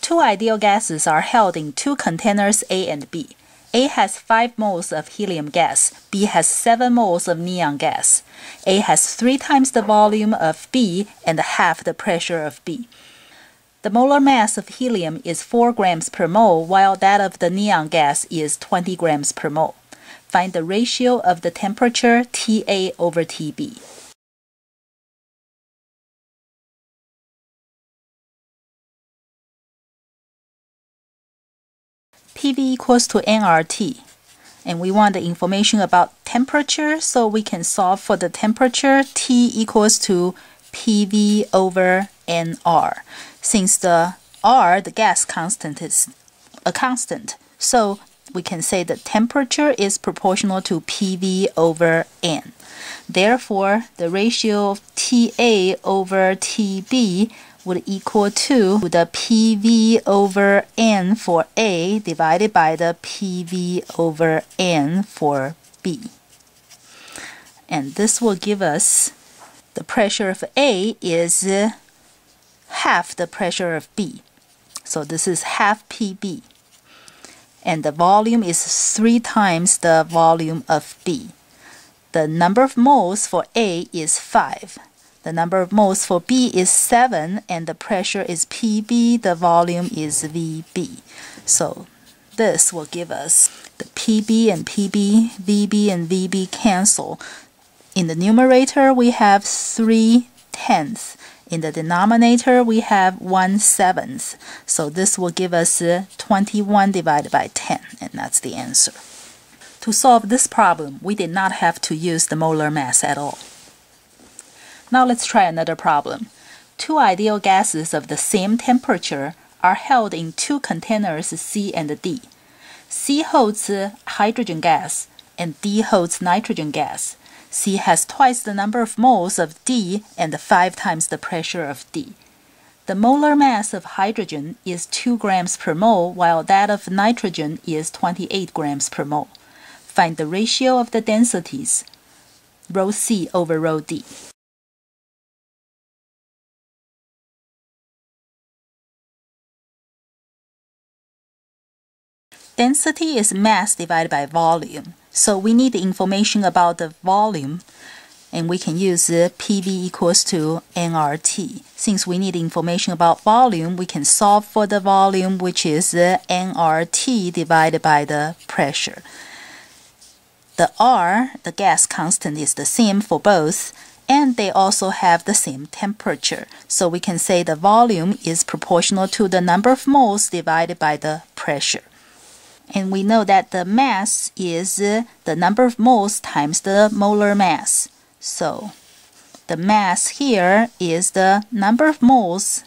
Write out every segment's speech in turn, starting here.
Two ideal gases are held in two containers A and B. A has 5 moles of helium gas, B has 7 moles of neon gas. A has 3 times the volume of B and half the pressure of B. The molar mass of helium is 4 grams per mole, while that of the neon gas is 20 grams per mole. Find the ratio of the temperature Ta over Tb. PV equals to nRT. And we want the information about temperature, so we can solve for the temperature. T equals to PV over nR. Since the R, the gas constant, is a constant, so we can say the temperature is proportional to PV over N. Therefore, the ratio of TA over TB would equal to the PV over N for A divided by the PV over N for B. And this will give us the pressure of A is half the pressure of B. So this is half PB. And the volume is three times the volume of B. The number of moles for A is 5. The number of moles for B is 7 and the pressure is PB, the volume is VB. So this will give us the PB and PB, VB and VB cancel. In the numerator we have 3 tenths. In the denominator we have 1 seventh. So this will give us 21 divided by 10 and that's the answer. To solve this problem, we did not have to use the molar mass at all. Now let's try another problem. Two ideal gases of the same temperature are held in two containers C and D. C holds hydrogen gas and D holds nitrogen gas. C has twice the number of moles of D and five times the pressure of D. The molar mass of hydrogen is 2 grams per mole, while that of nitrogen is 28 grams per mole. Find the ratio of the densities, rho C over rho D. Density is mass divided by volume. So we need the information about the volume and we can use PV equals to nRT. Since we need information about volume, we can solve for the volume which is nRT divided by the pressure. The R, the gas constant, is the same for both and they also have the same temperature. So we can say the volume is proportional to the number of moles divided by the pressure. And we know that the mass is the number of moles times the molar mass. So the mass here is the number of moles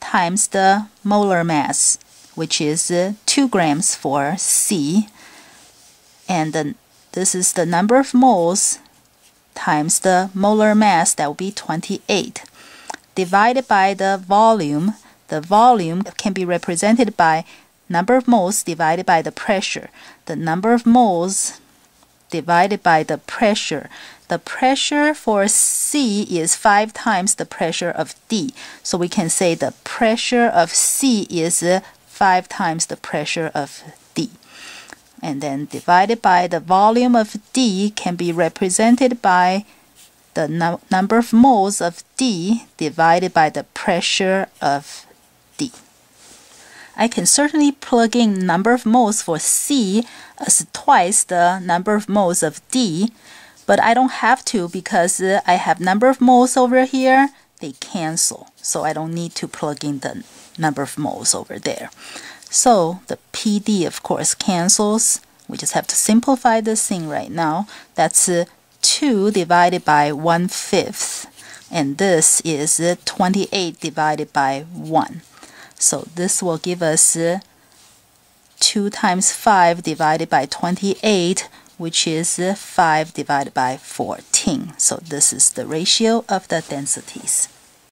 times the molar mass, which is 2 grams for C. And the, this is the number of moles times the molar mass, that will be 28. Divided by the volume, the volume can be represented by number of moles divided by the pressure. The number of moles divided by the pressure. The pressure for C is 5 times the pressure of D. So we can say the pressure of C is 5 times the pressure of D. And then divided by the volume of D can be represented by the number of moles of D divided by the pressure of D. I can certainly plug in number of moles for C as twice the number of moles of D, but I don't have to because uh, I have number of moles over here, they cancel. So I don't need to plug in the number of moles over there. So the PD of course cancels. We just have to simplify this thing right now. That's uh, 2 divided by 1 fifth. And this is uh, 28 divided by 1. So this will give us uh, 2 times 5 divided by 28, which is uh, 5 divided by 14. So this is the ratio of the densities.